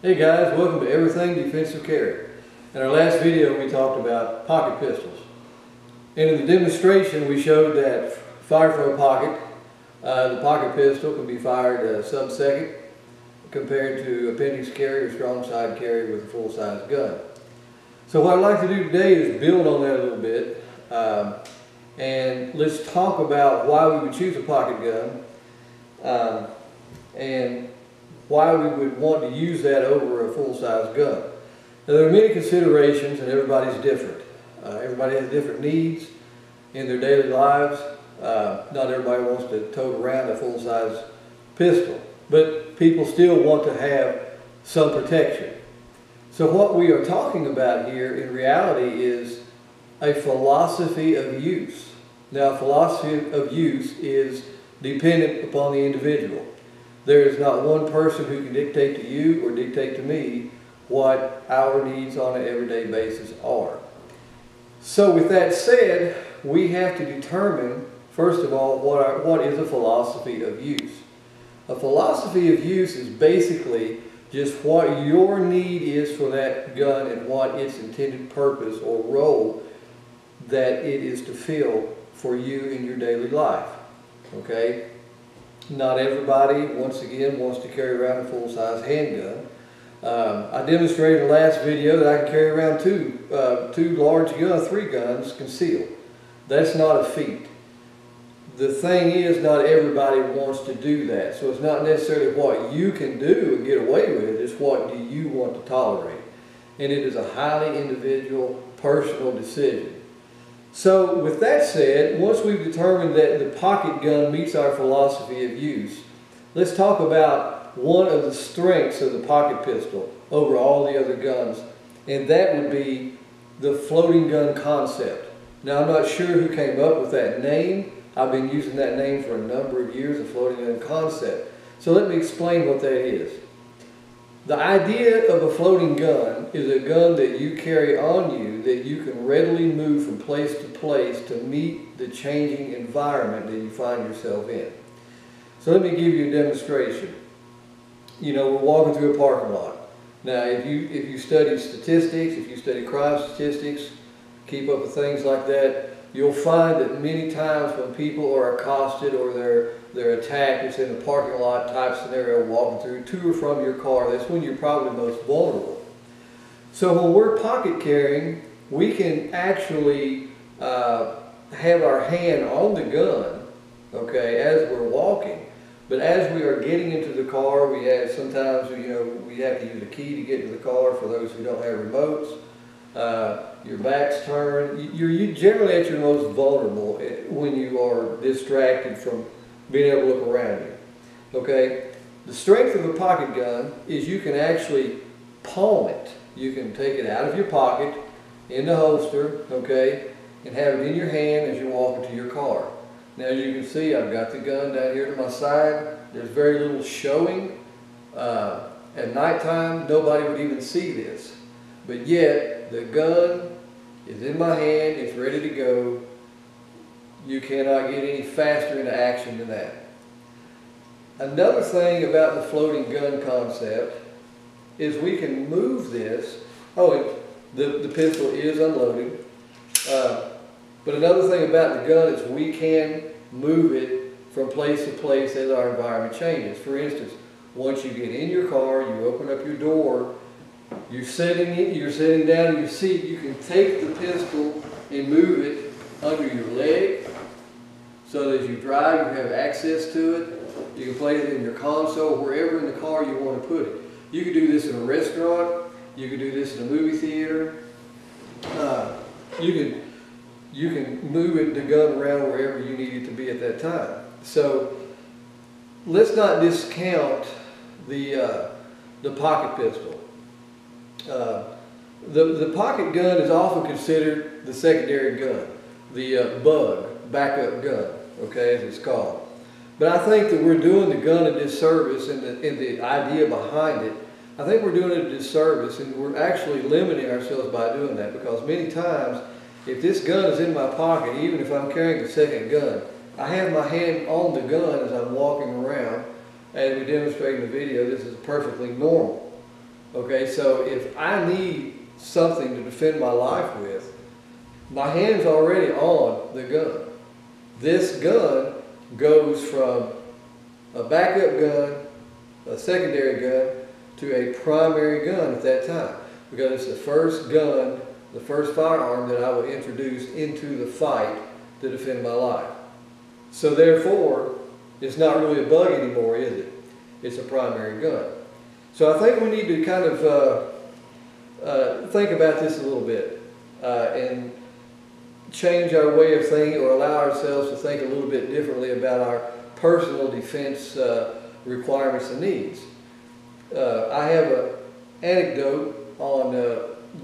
Hey guys, welcome to Everything Defensive Carry. In our last video we talked about pocket pistols. And in the demonstration we showed that fired from a pocket, uh, the pocket pistol can be fired a sub-second compared to appendix carry or strong side carry with a full-size gun. So what I'd like to do today is build on that a little bit um, and let's talk about why we would choose a pocket gun um, and why we would want to use that over a full-size gun. Now, there are many considerations and everybody's different. Uh, everybody has different needs in their daily lives. Uh, not everybody wants to tote around a full-size pistol, but people still want to have some protection. So what we are talking about here in reality is a philosophy of use. Now, philosophy of use is dependent upon the individual. There is not one person who can dictate to you or dictate to me what our needs on an everyday basis are. So with that said, we have to determine, first of all, what, our, what is a philosophy of use. A philosophy of use is basically just what your need is for that gun and what its intended purpose or role that it is to fill for you in your daily life. Okay? Not everybody, once again, wants to carry around a full-size handgun. Um, I demonstrated in the last video that I can carry around two, uh, two large guns, three guns concealed. That's not a feat. The thing is, not everybody wants to do that. So it's not necessarily what you can do and get away with, it's what do you want to tolerate. And it is a highly individual, personal decision. So with that said, once we've determined that the pocket gun meets our philosophy of use, let's talk about one of the strengths of the pocket pistol over all the other guns, and that would be the floating gun concept. Now I'm not sure who came up with that name. I've been using that name for a number of years, the floating gun concept. So let me explain what that is. The idea of a floating gun is a gun that you carry on you that you can readily move from place to place to meet the changing environment that you find yourself in. So let me give you a demonstration. You know, we're walking through a parking lot. Now, if you, if you study statistics, if you study crime statistics, keep up with things like that, you'll find that many times when people are accosted or they're, they're attacked, it's in a parking lot type scenario walking through to or from your car, that's when you're probably most vulnerable. So when we're pocket carrying, we can actually uh, have our hand on the gun, okay, as we're walking. But as we are getting into the car, we have sometimes, you know, we have to use a key to get into the car for those who don't have remotes. Uh, your back's turned. You're you generally at your most vulnerable eh, when you are distracted from being able to look around you. Okay? The strength of a pocket gun is you can actually palm it. You can take it out of your pocket, in the holster, okay, and have it in your hand as you walk into your car. Now as you can see, I've got the gun down here to my side. There's very little showing. Uh, at nighttime, nobody would even see this. But yet, the gun is in my hand, it's ready to go. You cannot get any faster into action than that. Another thing about the floating gun concept is we can move this. Oh, the, the pistol is unloaded. Uh, but another thing about the gun is we can move it from place to place as our environment changes. For instance, once you get in your car, you open up your door, you're sitting in, you're sitting down in your seat, you can take the pistol and move it under your leg so that as you drive you have access to it. You can place it in your console, wherever in the car you want to put it. You can do this in a restaurant, you can do this in a movie theater. Uh, you can you can move it, the gun around wherever you need it to be at that time. So let's not discount the uh, the pocket pistol. Uh, the, the pocket gun is often considered the secondary gun, the uh, bug, backup gun, okay, as it's called. But I think that we're doing the gun a disservice in the, in the idea behind it. I think we're doing it a disservice and we're actually limiting ourselves by doing that because many times if this gun is in my pocket, even if I'm carrying a second gun, I have my hand on the gun as I'm walking around. As we demonstrate in the video, this is perfectly normal. Okay, so if I need something to defend my life with, my hand's already on the gun. This gun goes from a backup gun, a secondary gun, to a primary gun at that time. Because it's the first gun, the first firearm that I would introduce into the fight to defend my life. So therefore, it's not really a bug anymore, is it? It's a primary gun. So I think we need to kind of uh, uh, think about this a little bit uh, and change our way of thinking or allow ourselves to think a little bit differently about our personal defense uh, requirements and needs. Uh, I have an anecdote on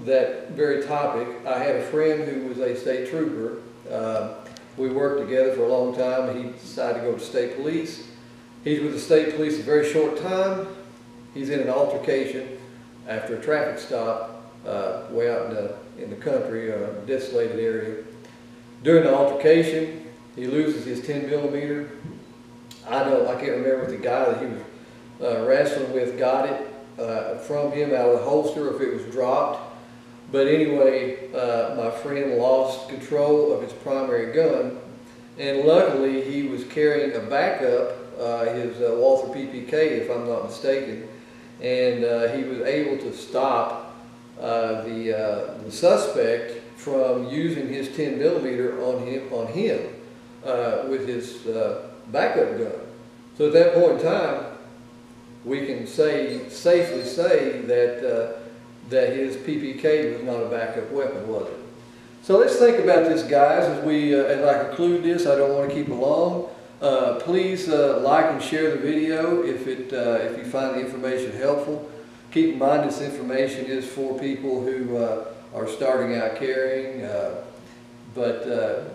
that very topic. I had a friend who was a state trooper. Uh, we worked together for a long time. He decided to go to state police. He's with the state police a very short time. He's in an altercation after a traffic stop uh, way out in the, in the country, a desolated area. During the altercation, he loses his 10 millimeter. I know, I can't remember if the guy that he was uh, wrestling with got it uh, from him out of the holster, if it was dropped. But anyway, uh, my friend lost control of his primary gun, and luckily he was carrying a backup, uh, his uh, Walther PPK, if I'm not mistaken, and uh, he was able to stop uh, the, uh, the suspect from using his 10 millimeter on him, on him uh, with his uh, backup gun. So at that point in time, we can say safely say that uh, that his PPK was not a backup weapon, was it? So let's think about this, guys, as we as I conclude this. I don't want to keep it long. Uh, please uh, like and share the video if it uh, if you find the information helpful. Keep in mind this information is for people who uh, are starting out carrying. Uh, but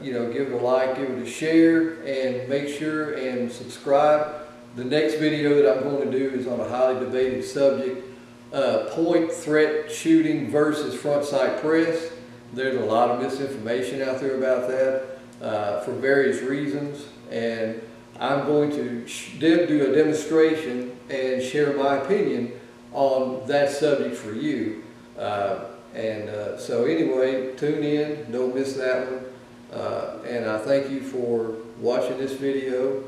you know, give it a like, give it a share, and make sure and subscribe. The next video that I'm going to do is on a highly debated subject, uh, point threat shooting versus front sight press. There's a lot of misinformation out there about that uh, for various reasons. And I'm going to do a demonstration and share my opinion on that subject for you. Uh, and uh, so anyway, tune in, don't miss that one. Uh, and I thank you for watching this video.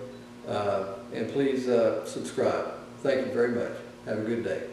Uh, and please uh, subscribe. Thank you very much. Have a good day.